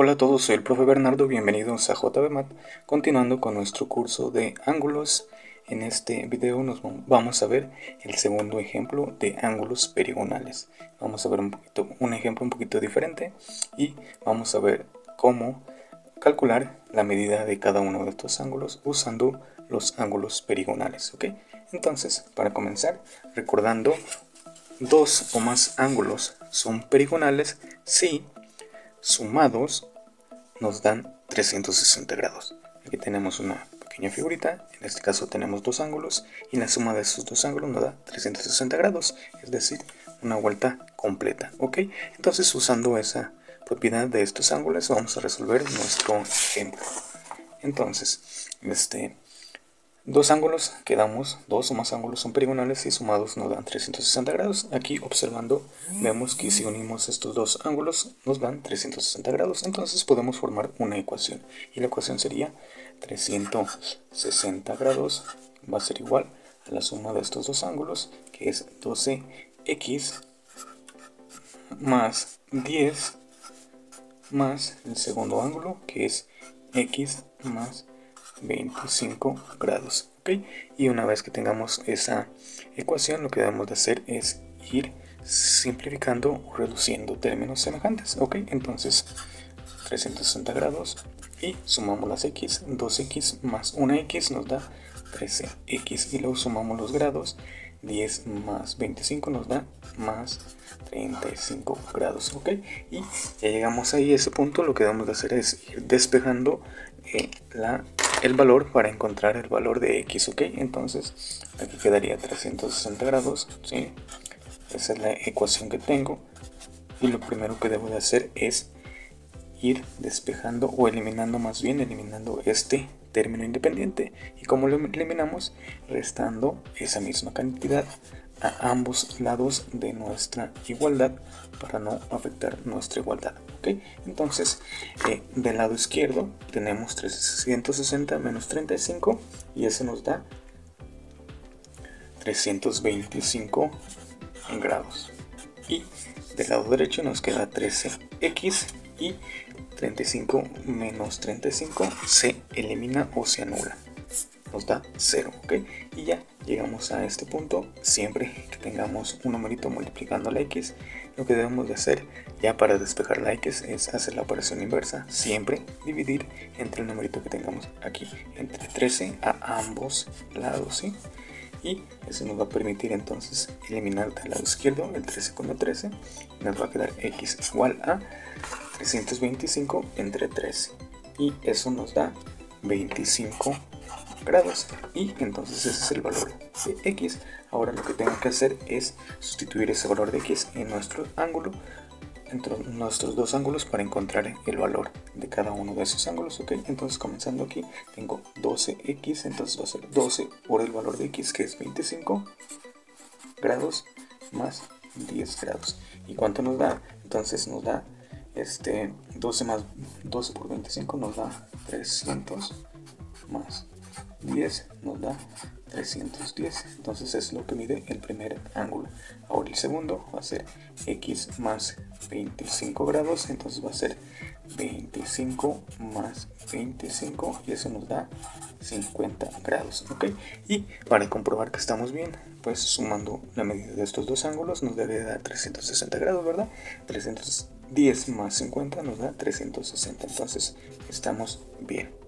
Hola a todos, soy el profe Bernardo, bienvenidos a JBMAT, continuando con nuestro curso de ángulos. En este video nos vamos a ver el segundo ejemplo de ángulos perigonales. Vamos a ver un, poquito, un ejemplo un poquito diferente y vamos a ver cómo calcular la medida de cada uno de estos ángulos usando los ángulos perigonales. ¿ok? Entonces, para comenzar, recordando, dos o más ángulos son perigonales si sumados nos dan 360 grados. Aquí tenemos una pequeña figurita, en este caso tenemos dos ángulos y la suma de esos dos ángulos nos da 360 grados, es decir, una vuelta completa. ¿ok? Entonces usando esa propiedad de estos ángulos vamos a resolver nuestro ejemplo. Entonces, este, Dos ángulos que damos, dos o más ángulos son perigonales y sumados nos dan 360 grados. Aquí observando vemos que si unimos estos dos ángulos nos dan 360 grados. Entonces podemos formar una ecuación. Y la ecuación sería 360 grados va a ser igual a la suma de estos dos ángulos que es 12x más 10 más el segundo ángulo que es x más 25 grados. Y una vez que tengamos esa ecuación, lo que debemos de hacer es ir simplificando o reduciendo términos semejantes. ¿ok? Entonces, 360 grados y sumamos las x, 2x más 1x nos da 13x y luego sumamos los grados 10 más 25 nos da más 35 grados ok y ya llegamos ahí a ese punto lo que debemos de hacer es ir despejando eh, la el valor para encontrar el valor de x, ¿ok? Entonces aquí quedaría 360 grados, ¿sí? Esa es la ecuación que tengo. Y lo primero que debo de hacer es ir despejando o eliminando más bien, eliminando este término independiente. ¿Y cómo lo eliminamos? Restando esa misma cantidad a ambos lados de nuestra igualdad para no afectar nuestra igualdad. ¿ok? Entonces, eh, del lado izquierdo tenemos 360 menos 35 y eso nos da 325 grados. Y del lado derecho nos queda 13x y 35 menos 35 se elimina o se anula nos da 0, ¿ok? Y ya llegamos a este punto, siempre que tengamos un numerito multiplicando la x, lo que debemos de hacer ya para despejar la x es hacer la operación inversa, siempre dividir entre el numerito que tengamos aquí, entre 13 a ambos lados, ¿sí? Y eso nos va a permitir entonces eliminar del lado izquierdo el 13 con el 13, nos va a quedar x igual a 325 entre 13 y eso nos da 25 grados y entonces ese es el valor de x. Ahora lo que tengo que hacer es sustituir ese valor de x en nuestro ángulo entre nuestros dos ángulos para encontrar el valor de cada uno de esos ángulos ok entonces comenzando aquí tengo 12x entonces va a ser 12 por el valor de x que es 25 grados más 10 grados. Y cuánto nos da entonces nos da este 12 más 12 por 25 nos da 300 más 10 nos da 310 entonces es lo que mide el primer ángulo. Ahora el segundo va a ser x más 25 grados entonces va a ser 25 más 25 y eso nos da 50 grados ok y para comprobar que estamos bien pues sumando la medida de estos dos ángulos nos debe dar 360 grados verdad 310 más 50 nos da 360 entonces estamos bien